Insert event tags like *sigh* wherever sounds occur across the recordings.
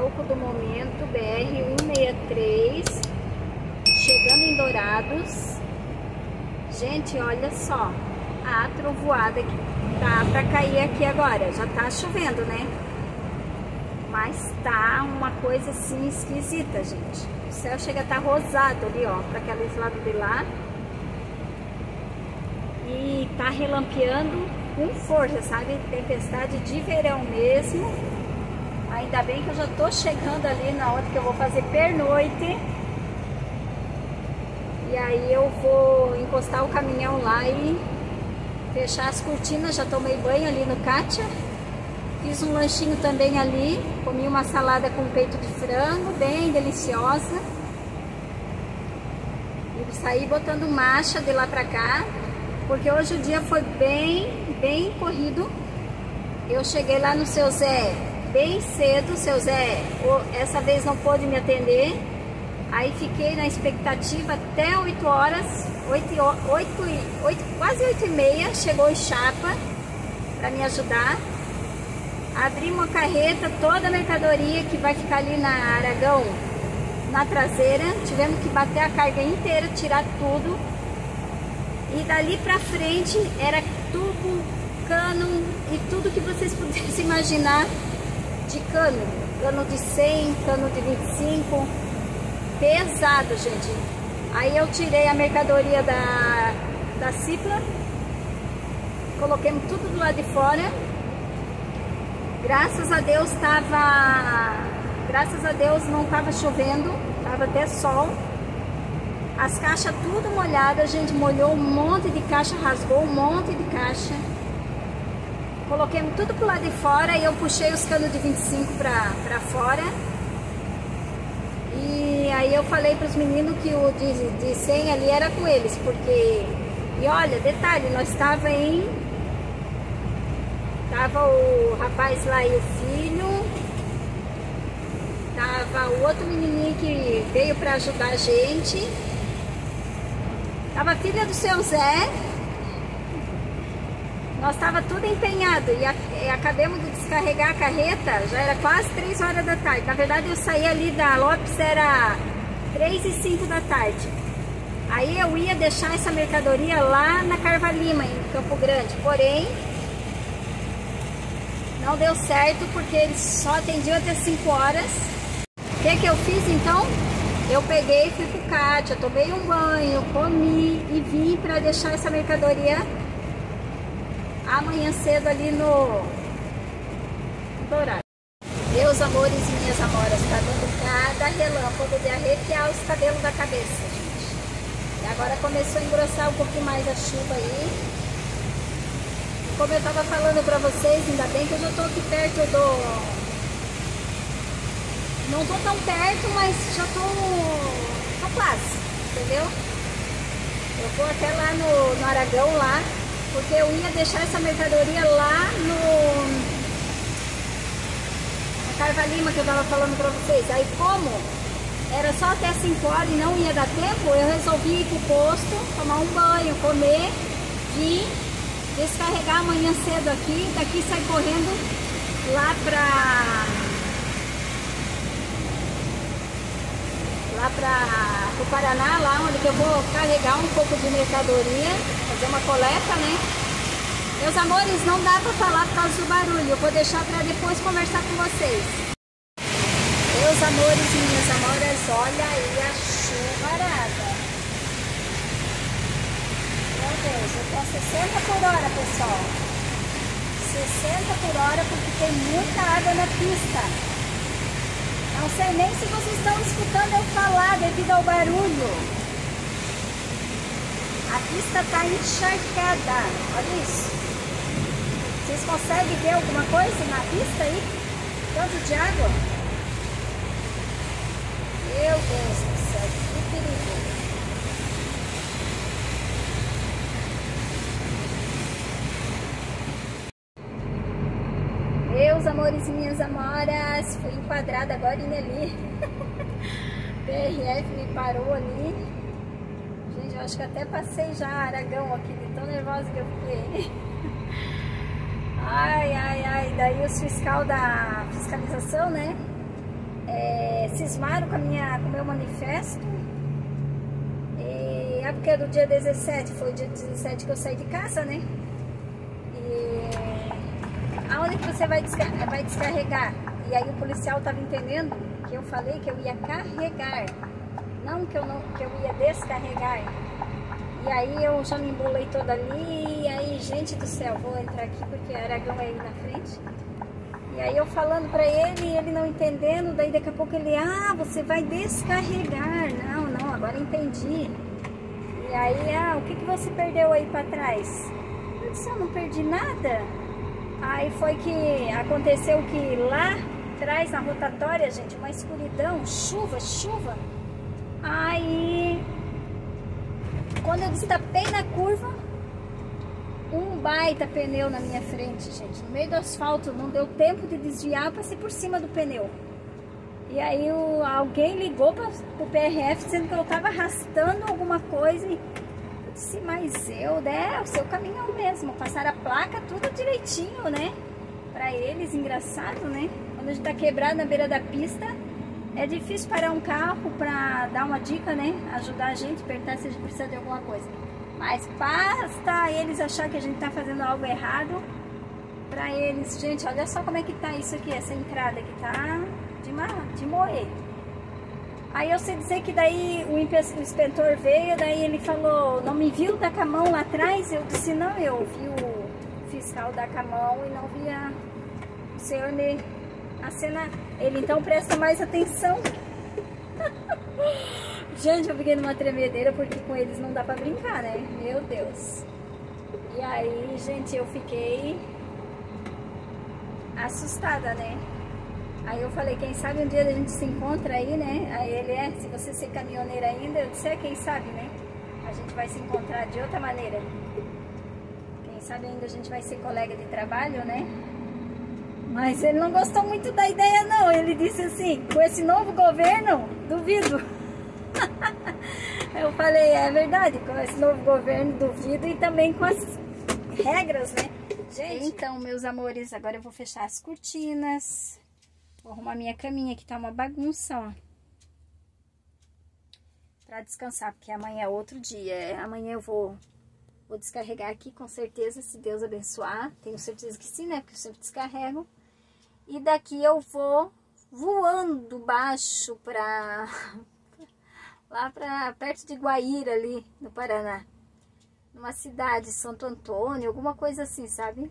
Palco do momento BR 163, chegando em Dourados. Gente, olha só a trovoada que tá para cair aqui agora. Já tá chovendo, né? Mas tá uma coisa assim esquisita, gente. O céu chega a estar tá rosado ali, ó, para aquele lado de lá. E tá relampeando com força, sabe? Tempestade de verão mesmo. Ainda bem que eu já tô chegando ali na hora que eu vou fazer pernoite. E aí eu vou encostar o caminhão lá e fechar as cortinas. Já tomei banho ali no Kátia. Fiz um lanchinho também ali. Comi uma salada com peito de frango, bem deliciosa. E saí botando marcha de lá pra cá porque hoje o dia foi bem, bem corrido. Eu cheguei lá no seu Zé bem cedo, seu Zé essa vez não pôde me atender. Aí fiquei na expectativa até 8 horas, 8, 8, 8, quase 8 e meia, chegou o Chapa para me ajudar. Abri uma carreta, toda a mercadoria que vai ficar ali na Aragão, na traseira. Tivemos que bater a carga inteira, tirar tudo e dali pra frente era tubo, cano e tudo que vocês *laughs* pudessem imaginar de cano. Cano de 100, cano de 25. Pesado, gente. Aí eu tirei a mercadoria da, da Cipla. Coloquemos tudo do lado de fora. Graças a Deus estava... Graças a Deus não estava chovendo. Tava até sol. As caixas tudo molhadas, gente molhou um monte de caixa, rasgou um monte de caixa. Coloquei tudo pro lado de fora e eu puxei os canos de 25 pra, pra fora. E aí eu falei pros meninos que o de, de 100 ali era com eles, porque... E olha, detalhe, nós estava em... Tava o rapaz lá e o filho. Tava o outro menininho que veio para ajudar a gente. Tava a filha do seu Zé. Nós tava tudo empenhado e, a, e acabamos de descarregar a carreta, já era quase 3 horas da tarde. Na verdade eu saí ali da Lopes, era 3 e 5 da tarde. Aí eu ia deixar essa mercadoria lá na Carvalima, em Campo Grande. Porém, não deu certo porque eles só atendiam até 5 horas. O que, que eu fiz então? Eu peguei fui pro Kátia, tomei um banho, comi e vim para deixar essa mercadoria amanhã cedo ali no Dourado. Meus amores e minhas amoras, tá dando cada relâmpago de arrepiar os cabelos da cabeça, gente. E agora começou a engrossar um pouquinho mais a chuva aí. Como eu tava falando pra vocês, ainda bem que eu já tô aqui perto do não tô tão perto, mas já tô, tô quase, entendeu? Eu vou até lá no, no Aragão lá, porque eu ia deixar essa mercadoria lá no Carva Lima que eu tava falando pra vocês. Aí como era só até 5 horas e não ia dar tempo, eu resolvi ir pro posto, tomar um banho, comer, vir, descarregar amanhã cedo aqui, daqui sai correndo lá pra lá para o Paraná, lá onde eu vou carregar um pouco de mercadoria, fazer uma coleta, né? Meus amores, não dá para falar por causa do barulho, eu vou deixar para depois conversar com vocês. Meus amores e minhas amoras, olha aí a chuvarada. Meu Deus, eu tô a 60 por hora, pessoal. 60 por hora porque tem muita água na pista. Não sei nem se vocês estão escutando eu falar devido ao barulho. A pista está encharcada. Olha isso. Vocês conseguem ver alguma coisa na pista aí? Tanto de água? Meu Deus do céu, que perigo. Meus amores e minhas amoras, fui enquadrada agora ali. *laughs* PRF me parou ali. Gente, eu acho que até passei já Aragão aqui, de tão nervosa que eu fiquei. *laughs* Ai, ai, ai, daí os fiscal da fiscalização, né, é, cismaram com, a minha, com o meu manifesto. E é porque é do dia 17, foi dia 17 que eu saí de casa, né? Que você vai, descarregar, vai descarregar? E aí o policial tava entendendo que eu falei que eu ia carregar, não que eu, não, que eu ia descarregar. E aí eu já me embolei toda ali, e aí, gente do céu, vou entrar aqui porque Aragão é aí na frente. E aí eu falando pra ele, ele não entendendo, daí daqui a pouco ele, ah, você vai descarregar. Não, não, agora entendi. E aí, ah, o que, que você perdeu aí pra trás? Eu disse, eu não perdi nada. Aí foi que aconteceu que lá atrás, na rotatória, gente, uma escuridão, chuva, chuva. Aí, quando eu destapei na curva, um baita pneu na minha frente, gente. No meio do asfalto, não deu tempo de desviar, passei por cima do pneu. E aí alguém ligou para o PRF dizendo que eu estava arrastando alguma coisa. E disse, mas eu, né? O seu caminhão mesmo. Passar a placa tudo direitinho, né? Para eles, engraçado, né? Quando a gente tá quebrado na beira da pista, é difícil parar um carro para dar uma dica, né? Ajudar a gente, perguntar se a gente precisa de alguma coisa. Mas basta eles achar que a gente tá fazendo algo errado pra eles. Gente, olha só como é que tá isso aqui, essa entrada aqui tá de, de moer. Aí eu sei dizer que daí o inspetor veio, daí ele falou, não me viu dar com a mão lá atrás? Eu disse, não, eu vi o fiscal dar com a mão e não via o senhor me acenar. Ele então presta mais atenção. *laughs* Gente, eu fiquei numa tremedeira porque com eles não dá pra brincar, né? Meu Deus. E aí, gente, eu fiquei assustada, né? Aí eu falei, quem sabe um dia a gente se encontra aí, né? Aí ele é, se você ser caminhoneira ainda, eu disse, é, quem sabe, né? A gente vai se encontrar de outra maneira. Quem sabe ainda a gente vai ser colega de trabalho, né? Mas ele não gostou muito da ideia, não. Ele disse assim, com esse novo governo, duvido. *laughs* Eu falei, é verdade, com esse novo governo duvido e também com as regras, né? Gente. Então, meus amores, agora eu vou fechar as cortinas. Vou arrumar minha caminha que tá uma bagunça, ó. Pra descansar, porque amanhã é outro dia. Amanhã eu vou, vou descarregar aqui, com certeza, se Deus abençoar. Tenho certeza que sim, né? Porque eu sempre descarrego. E daqui eu vou voando baixo pra, *laughs* lá para perto de Guaíra ali no Paraná. Numa cidade, Santo Antônio, alguma coisa assim, sabe?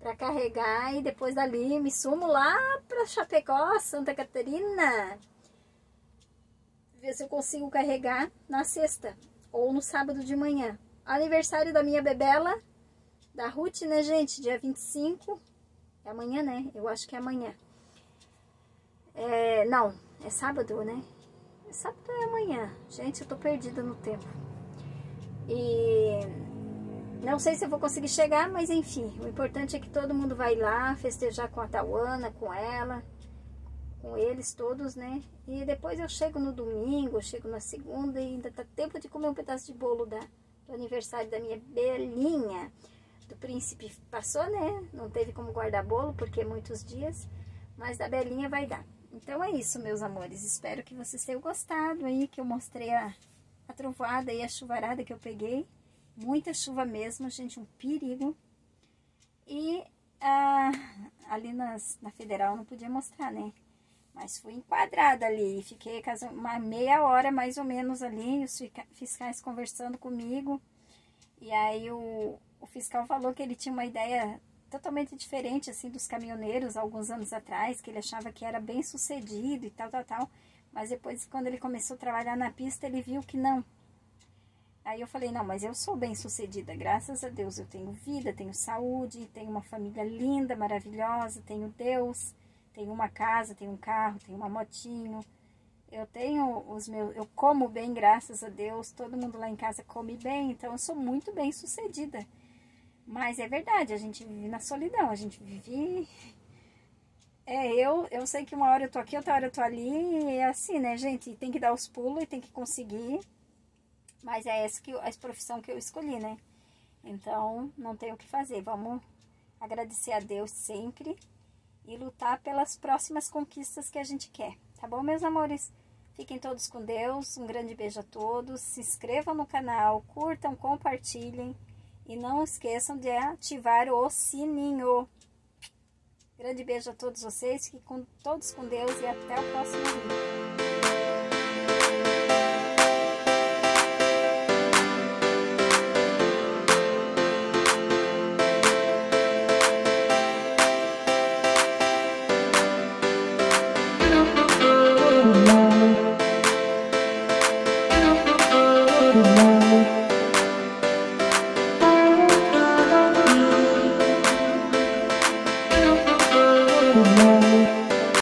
Para carregar e depois dali me sumo lá para Chapecó, Santa Catarina. Ver se eu consigo carregar na sexta ou no sábado de manhã. Aniversário da minha bebela, da Ruth, né, gente? Dia 25. É amanhã, né? Eu acho que é amanhã. É, não, é sábado, né? Sábado é amanhã. Gente, eu tô perdida no tempo. E não sei se eu vou conseguir chegar, mas enfim. O importante é que todo mundo vai lá festejar com a Tauana, com ela, com eles todos, né? E depois eu chego no domingo, chego na segunda e ainda tá tempo de comer um pedaço de bolo da, do aniversário da minha Belinha. Do príncipe passou, né? Não teve como guardar bolo, porque é muitos dias. Mas da Belinha vai dar. Então é isso, meus amores. Espero que vocês tenham gostado aí, que eu mostrei a, a trovoada e a chuvarada que eu peguei. Muita chuva mesmo, gente, um perigo. E ah, ali nas, na Federal não podia mostrar, né? Mas fui enquadrada ali, fiquei uma meia hora mais ou menos ali, os fiscais conversando comigo. E aí o, o fiscal falou que ele tinha uma ideia totalmente diferente assim dos caminhoneiros alguns anos atrás, que ele achava que era bem sucedido e tal, tal, tal. Mas depois, quando ele começou a trabalhar na pista, ele viu que não. Aí eu falei, não, mas eu sou bem sucedida, graças a Deus. Eu tenho vida, tenho saúde, tenho uma família linda, maravilhosa, tenho Deus, tenho uma casa, tenho um carro, tenho uma motinho. Eu tenho os meus, eu como bem, graças a Deus. Todo mundo lá em casa come bem, então eu sou muito bem sucedida. Mas é verdade, a gente vive na solidão, a gente vive... É, eu, eu sei que uma hora eu tô aqui, outra hora eu tô ali, e é assim, né, gente? Tem que dar os pulos e tem que conseguir. Mas é essa que, a profissão que eu escolhi, né? Então, não tem o que fazer, vamos agradecer a Deus sempre e lutar pelas próximas conquistas que a gente quer. Tá bom, meus amores? Fiquem todos com Deus. Um grande beijo a todos. Se inscrevam no canal, curtam, compartilhem e não esqueçam de ativar o sininho. Grande beijo a todos vocês. Fiquem todos com Deus e até o próximo vídeo.